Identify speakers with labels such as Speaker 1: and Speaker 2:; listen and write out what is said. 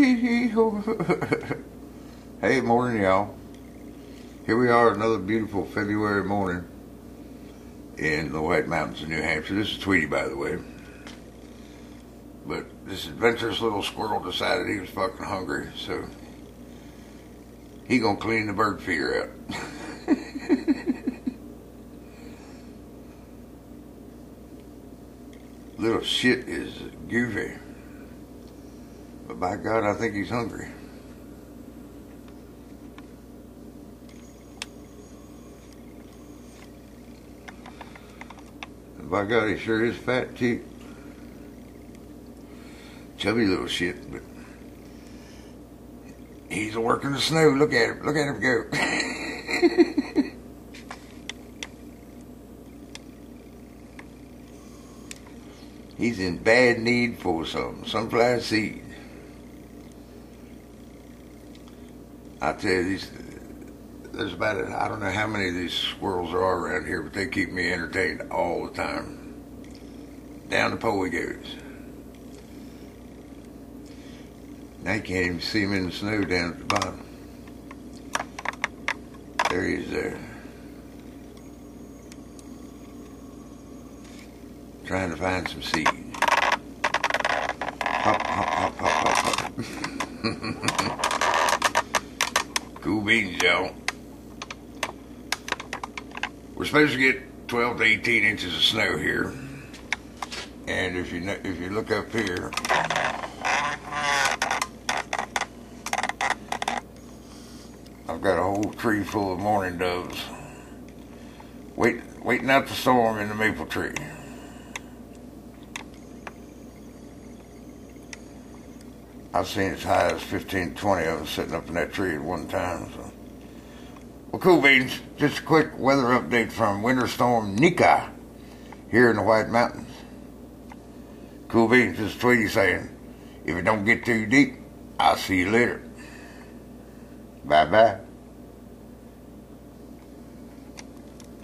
Speaker 1: hey, morning, y'all. Here we are, another beautiful February morning in the White Mountains of New Hampshire. This is Tweety, by the way. But this adventurous little squirrel decided he was fucking hungry, so he gonna clean the bird feeder out. little shit is goofy. But by God, I think he's hungry. And by God, he sure is fat too. Chubby little shit, but he's a working the snow. Look at him. Look at him go. he's in bad need for some sunflower seed. I tell you, these there's about I don't know how many of these squirrels there are around here, but they keep me entertained all the time. Down the pole he goes. Now you can't even see him in the snow down at the bottom. There he is there. Trying to find some seed. Hop, hop, hop, hop, hop, hop. cool beans, y'all. We're supposed to get 12 to 18 inches of snow here. And if you if you look up here, I've got a whole tree full of mourning doves wait, waiting out the storm in the maple tree. I've seen as high as 15, 20 of them sitting up in that tree at one time. So. Well, cool beans. Just a quick weather update from Winter Storm Nika here in the White Mountains. Cool beans. This is Tweety saying, if it don't get too deep, I'll see you later. Bye bye.